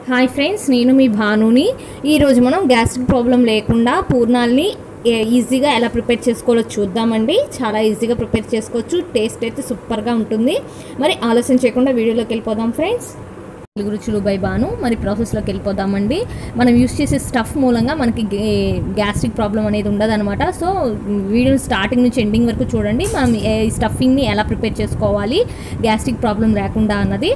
Hi friends నేను మీ భానుని. ఈరోజు మనం గ్యాస్ట్రిక్ ప్రాబ్లం లేకుండా పూర్ణాలని ఏ- ఈజీగా ఎలా ప్రిపేర్ చేసుకోవాలో చూద్దామండి. చాలా ఈజీగా ప్రిపేర్ చేసుకోవచ్చు. టేస్ట్ అయితే సూపర్గా ఉంటుంది. మరి ఆలస్యం చేయకుండా వీడియోలోకి వెళ్ళిపోదాం ఫ్రెండ్స్. తెలుగు రుచులు బై బాను. మరి ప్రాసెస్లోకి వెళ్ళిపోదామండి. మనం యూస్ చేసే స్టఫ్ మూలంగా మనకి గ్యాస్ట్రిక్ ప్రాబ్లం అనేది ఉండదన్నమాట. సో వీడియో స్టార్టింగ్ నుంచి ఎండింగ్ వరకు చూడండి. మనం ఏ- ఈ స్టఫింగ్ని ఎలా ప్రిపేర్ చేసుకోవాలి గ్యాస్ట్రిక్ ప్రాబ్లం రాకుండా అన్నది.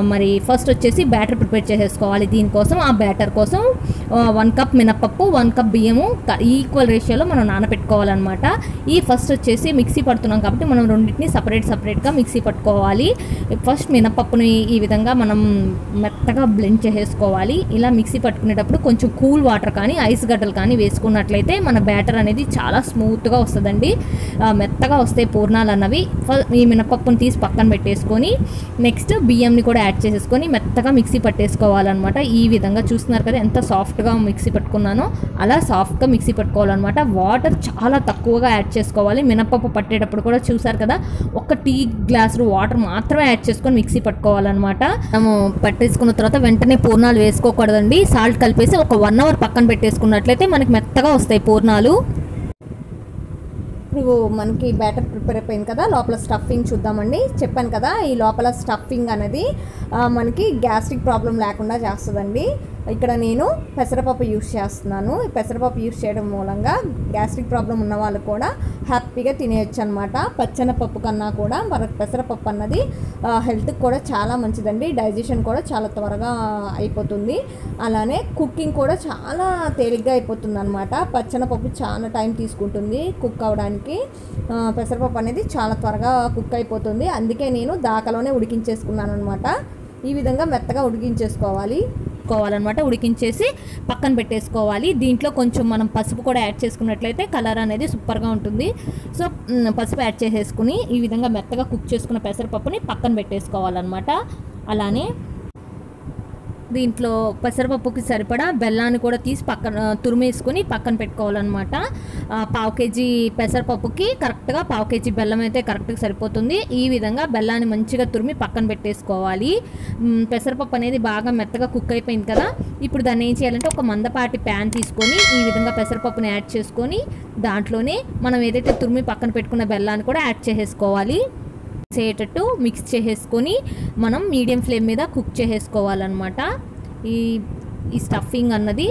మరి ఫస్ట్ వచ్చేసి బ్యాటర్ ప్రిపేర్ చేసేసుకోవాలి దీనికోసం. ఆ బ్యాటర్ కోసం వన్ కప్ మినపప్పు వన్ కప్ బియ్యము ఈక్వల్ రేషియోలో మనం నానబెట్టుకోవాలన్నమాట. ఈ ఫస్ట్ వచ్చేసి మిక్సీ పడుతున్నాం కాబట్టి మనం రెండింటిని సపరేట్ సపరేట్గా మిక్సీ పట్టుకోవాలి. ఫస్ట్ మినపప్పుని ఈ విధంగా మనం మెత్తగా బ్లెండ్ చేసేసుకోవాలి. ఇలా మిక్సీ పట్టుకునేటప్పుడు కొంచెం కూల్ వాటర్ కానీ ఐస్ గడ్డలు కానీ వేసుకున్నట్లయితే మన బ్యాటర్ అనేది చాలా స్మూత్గా వస్తుందండి. మెత్తగా వస్తాయి పూర్ణాలు అన్నవి. ఫ- ఈ మినపప్పును తీసి పక్కన పెట్టేసుకొని నెక్స్ట్ బియ్యంని కూడా యాడ్ చేసేసుకొని మెత్తగా మిక్సీ పట్టేసుకోవాలన్నమాట. ఈ విధంగా చూస్తున్నారు కదా ఎంత సాఫ్ట్గా మిక్సీ పట్టుకున్నానో అలా సాఫ్ట్గా మిక్సీ పట్టుకోవాలన్నమాట. వాటర్ చాలా తక్కువగా యాడ్ చేసుకోవాలి. మినపప్పు పట్టేటప్పుడు కూడా చూసారు కదా ఒక టీ గ్లాసులు వాటర్ మాత్రమే యాడ్ చేసుకొని మిక్సీ పట్టుకోవాలన్నమాట. మనము పట్టేసుకున్న తర్వాత వెంటనే పూర్ణాలు వేసుకోకూడదండి. సాల్ట్ కలిపేసి ఒక వన్ అవర్ పక్కన పెట్టేసుకున్నట్లయితే మనకి మెత్తగా వస్తాయి పూర్ణాలు. ఇప్పుడు మనకి బ్యాటర్ ప్రిపేర్ అయిపోయింది కదా లోపల స్టఫింగ్ చూద్దామండి. చెప్పాను కదా ఈ లోపల స్టఫింగ్ అనేది మనకి గ్యాస్ట్రిక్ ప్రాబ్లం లేకుండా చేస్తుందండి. ఇక్కడ నేను పెసరపప్పు యూస్ చేస్తున్నాను. పెసరపప్పు యూస్ చేయడం మూలంగా గ్యాస్ట్రిక్ ప్రాబ్లం ఉన్న వాళ్ళు కూడా హ్యాపీగా తినేయచ్చు అనమాట పచ్చనపప్పు కన్నా కూడా మనకు పెసరపప్పు అన్నది హెల్త్కి కూడా చాలా మంచిదండి. డైజెషన్ కూడా చాలా త్వరగా అయిపోతుంది. అలానే కుకింగ్ కూడా చాలా తేలిగ్గా అయిపోతుంది అనమాట పచ్చనపప్పు చాలా టైం తీసుకుంటుంది కుక్ అవ్వడానికి పెసరపప్పు అనేది చాలా త్వరగా కుక్ అయిపోతుంది. అందుకే నేను దాకలోనే ఉడికించేసుకున్నాను అనమాట ఈ విధంగా మెత్తగా ఉడికించేసుకోవాలి. కోవాలన్నమాట ఉడికించేసి పక్కన పెట్టేసుకోవాలి. దీంట్లో కొంచెం మనం పసుపు కూడా యాడ్ చేసుకున్నట్లయితే కలర్ అనేది సూపర్గా ఉంటుంది. సో పసుపు యాడ్ చేసేసుకుని ఈ విధంగా మెత్తగా కుక్ చేసుకున్న పెసరపప్పుని పక్కన పెట్టేసుకోవాలన్నమాట. అలానే దీంట్లో పెసరపప్పుకి సరిపడా బెల్లాన్ని కూడా తీసి పక్కన తురిమేసుకొని పక్కన పెట్టుకోవాలన్నమాట. పావు కేజీ పెసరపప్పుకి కరెక్ట్గా పావు కేజీ బెల్లం అయితే కరెక్ట్గా సరిపోతుంది. ఈ విధంగా బెల్లాన్ని మంచిగా తురిమి పక్కన పెట్టేసుకోవాలి. పెసరపప్పు అనేది బాగా మెత్తగా కుక్ అయిపోయింది కదా. ఇప్పుడు దాన్ని ఏం చేయాలంటే ఒక మందపాటి ప్యాన్ తీసుకొని ఈ విధంగా పెసరపప్పుని యాడ్ చేసుకొని దాంట్లోనే మనం ఏదైతే తురిమి పక్కన పెట్టుకున్న బెల్లాన్ని కూడా యాడ్ చేసేసుకోవాలి. చేసేటట్టు మిక్స్ చేసేసుకొని మనం మీడియం ఫ్లేమ్ మీద కుక్ చేసేసుకోవాలన్నమాట. ఈ ఈ స్టఫింగ్ అన్నది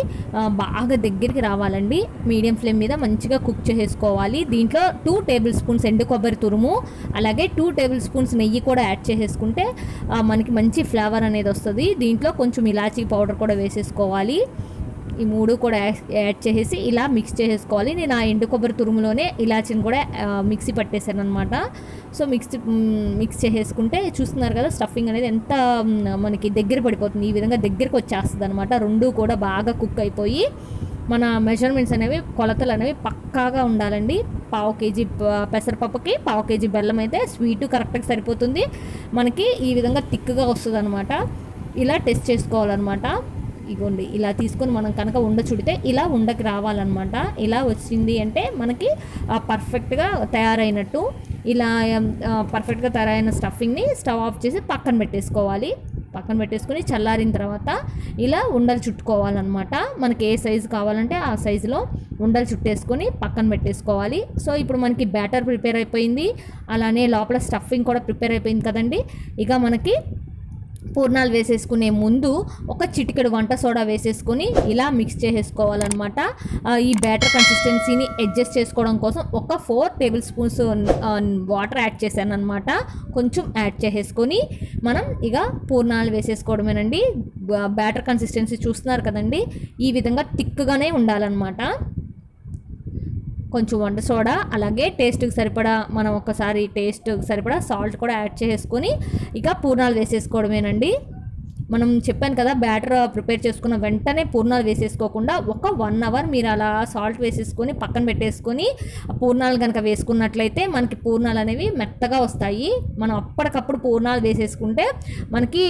బాగా దగ్గరికి రావాలండి. మీడియం ఫ్లేమ్ మీద మంచిగా కుక్ చేసేసుకోవాలి. దీంట్లో టూ టేబుల్ స్పూన్స్ ఎండు కొబ్బరి తురుము అలాగే టూ టేబుల్ స్పూన్స్ నెయ్యి కూడా యాడ్ చేసేసుకుంటే మనకి మంచి ఫ్లేవర్ అనేది వస్తుంది. దీంట్లో కొంచెం ఇలాచీ పౌడర్ కూడా వేసేసుకోవాలి. ఈ మూడు కూడా యాడ్ యాడ్ చేసేసి ఇలా మిక్స్ చేసేసుకోవాలి. నేను ఆ ఎండు కొబ్బరి తురుములోనే ఇలాచిని కూడా మిక్సీ పట్టేశాను అనమాట సో మిక్స్ మిక్స్ చేసేసుకుంటే చూస్తున్నారు కదా స్టఫింగ్ అనేది ఎంత మనకి దగ్గర పడిపోతుంది. ఈ విధంగా దగ్గరికి వచ్చేస్తుంది అనమాట రెండు కూడా బాగా కుక్ అయిపోయి మన మెజర్మెంట్స్ అనేవి కొలతలు అనేవి పక్కాగా ఉండాలండి. పావు కేజీ పెసరపప్పుకి పావు కేజీ బెల్లం అయితే స్వీటు కరెక్ట్గా సరిపోతుంది. మనకి ఈ విధంగా థిక్గా వస్తుంది అనమాట ఇలా టెస్ట్ చేసుకోవాలన్నమాట. ఇగోండి ఇలా తీసుకొని మనం కనుక ఉండ చుడితే ఇలా ఉండకి రావాలన్నమాట. ఇలా వచ్చింది అంటే మనకి పర్ఫెక్ట్గా తయారైనట్టు ఇలా పర్ఫెక్ట్గా తయారైన స్టఫింగ్ని స్టవ్ ఆఫ్ చేసి పక్కన పెట్టేసుకోవాలి. పక్కన పెట్టేసుకొని చల్లారిన తర్వాత ఇలా ఉండలు చుట్టుకోవాలన్నమాట. మనకి ఏ సైజు కావాలంటే ఆ సైజులో ఉండలు చుట్టేసుకొని పక్కన పెట్టేసుకోవాలి. సో ఇప్పుడు మనకి బ్యాటర్ ప్రిపేర్ అయిపోయింది. అలానే లోపల స్టఫింగ్ కూడా ప్రిపేర్ అయిపోయింది కదండి. ఇక మనకి పూర్ణాలు వేసేసుకునే ముందు ఒక చిటికెడు వంట సోడా వేసేసుకొని ఇలా మిక్స్ చేసేసుకోవాలన్నమాట. ఈ బ్యాటర్ కన్సిస్టెన్సీని అడ్జస్ట్ చేసుకోవడం కోసం ఒక four tablespoons water add చేశాను అనమాట కొంచెం యాడ్ చేసేసుకొని మనం ఇక పూర్ణాలు వేసేసుకోవడమేనండి. బ్యాటర్ కన్సిస్టెన్సీ చూస్తున్నారు కదండి. ఈ విధంగా థిక్గానే ఉండాలన్నమాట. కొంచెం వంట సోడా అలాగే టేస్ట్కి సరిపడా మనం ఒకసారి టేస్ట్కి సరిపడా సాల్ట్ కూడా యాడ్ చేసుకొని ఇక పూర్ణాలు వేసేసుకోవడమేనండి. మనం చెప్పాను కదా బ్యాటర్ ప్రిపేర్ చేసుకున్న వెంటనే పూర్ణాలు వేసేసుకోకుండా ఒక వన్ అవర్ మీరు అలా సాల్ట్ వేసేసుకొని పక్కన పెట్టేసుకొని పూర్ణాలు కనుక వేసుకున్నట్లయితే మనకి పూర్ణాలు అనేవి మెత్తగా వస్తాయి. మనం అప్పటికప్పుడు పూర్ణాలు వేసేసుకుంటే మనకి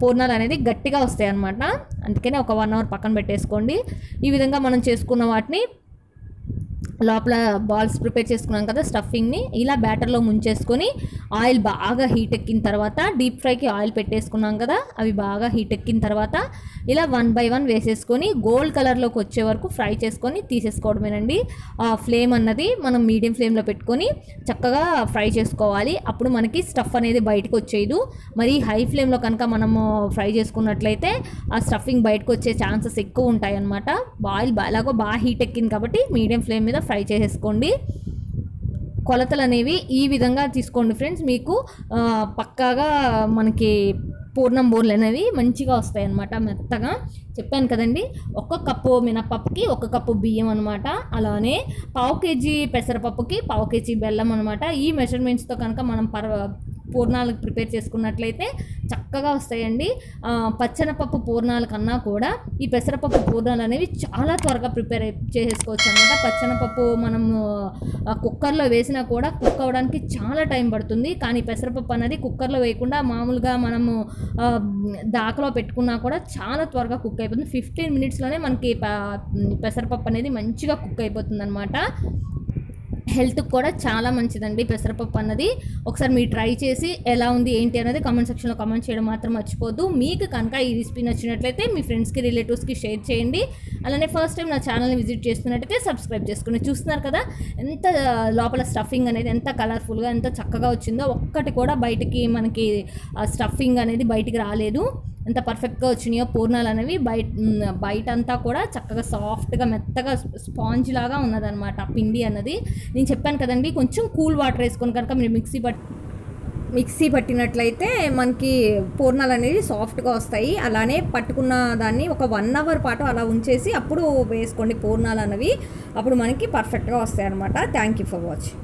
పూర్ణాలు అనేది గట్టిగా వస్తాయి అన్నమాట అందుకనే ఒక వన్ అవర్ పక్కన పెట్టేసుకోండి. ఈ విధంగా మనం చేసుకున్న వాటిని లోపల బాల్స్ ప్రిపేర్ చేసుకున్నాం కదా స్టఫింగ్ని. ఇలా బ్యాటర్లో ముంచేసుకొని ఆయిల్ బాగా హీట్ ఎక్కిన తర్వాత డీప్ ఫ్రైకి ఆయిల్ పెట్టేసుకున్నాం కదా అవి బాగా హీట్ ఎక్కిన తర్వాత ఇలా వన్ బై వన్ వేసేసుకొని గోల్డ్ కలర్లోకి వచ్చే వరకు ఫ్రై చేసుకొని తీసేసుకోవడమేనండి. ఆ ఫ్లేమ్ అన్నది మనం మీడియం ఫ్లేమ్లో పెట్టుకొని చక్కగా ఫ్రై చేసుకోవాలి. అప్పుడు మనకి స్టఫ్ అనేది బయటకు వచ్చేయదు. మరి హై ఫ్లేమ్లో కనుక మనము ఫ్రై చేసుకున్నట్లయితే ఆ స్టఫింగ్ బయటకు వచ్చే ఛాన్సెస్ ఎక్కువ ఉంటాయన్నమాట. ఆయిల్ ఎలాగో బాగా హీట్ ఎక్కింది కాబట్టి మీడియం ఫ్లేమ్ మీద ఫ్రై చేసేసుకోండి. కొలతలు అనేవి ఈ విధంగా తీసుకోండి ఫ్రెండ్స్. మీకు పక్కాగా మనకి పూర్ణం బోర్లు అనేవి మంచిగా వస్తాయి అన్నమాట మెత్తగా. చెప్పాను కదండి ఒక కప్పు మినపప్పుకి ఒక కప్పు బియ్యం అనమాట అలానే పావు కేజీ పెసరపప్పుకి పావు కేజీ బెల్లం అనమాట ఈ మెజర్మెంట్స్తో కనుక మనం పర పూర్ణాలు ప్రిపేర్ చేసుకున్నట్లయితే చక్కగా వస్తాయండి. పచ్చనపప్పు పూర్ణాల కన్నా కూడా ఈ పెసరపప్పు పూర్ణాలు అనేవి చాలా త్వరగా ప్రిపేర్ చేసేసుకోవచ్చు అనమాట పచ్చనపప్పు మనము కుక్కర్లో వేసినా కూడా కుక్ అవ్వడానికి చాలా టైం పడుతుంది. కానీ పెసరపప్పు అనేది కుక్కర్లో వేయకుండా మామూలుగా మనము దాకలో పెట్టుకున్నా కూడా చాలా త్వరగా కుక్ అయిపోతుంది. ఫిఫ్టీన్ మినిట్స్లోనే మనకి పెసరపప్పు అనేది మంచిగా కుక్ అయిపోతుంది అనమాట హెల్త్కి కూడా చాలా మంచిదండి పెసరపప్పు అన్నది. ఒకసారి మీరు ట్రై చేసి ఎలా ఉంది ఏంటి అనేది కామెంట్ సెక్షన్లో కామెంట్ చేయడం మాత్రం మర్చిపోద్దు మీకు కనుక ఈ రెసిపీ నచ్చినట్లయితే మీ ఫ్రెండ్స్కి రిలేటివ్స్కి షేర్ చేయండి. అలానే ఫస్ట్ టైం నా ఛానల్ని విజిట్ చేస్తున్నట్టయితే సబ్స్క్రైబ్ చేసుకుని చూస్తున్నారు కదా ఎంత లోపల స్టఫింగ్ అనేది ఎంత కలర్ఫుల్గా ఎంత చక్కగా వచ్చిందో ఒక్కటి కూడా బయటికి మనకి స్టఫింగ్ అనేది బయటికి రాలేదు. ఎంత పర్ఫెక్ట్గా వచ్చినాయో పూర్ణాలు అనేవి బయట బయట అంతా కూడా చక్కగా సాఫ్ట్గా మెత్తగా స్పాంజ్ లాగా ఉన్నదనమాట పిండి అన్నది. నేను చెప్పాను కదండి కొంచెం కూల్ వాటర్ వేసుకొని కనుక మీరు మిక్సీ పట్ మిక్సీ పట్టినట్లయితే మనకి పూర్ణాలు అనేవి సాఫ్ట్గా వస్తాయి. అలానే పట్టుకున్న దాన్ని ఒక వన్ అవర్ పాటు అలా ఉంచేసి అప్పుడు వేసుకోండి పూర్ణాలు అనేవి. అప్పుడు మనకి పర్ఫెక్ట్గా వస్తాయి అనమాట థ్యాంక్ యూ ఫర్ వాచింగ్.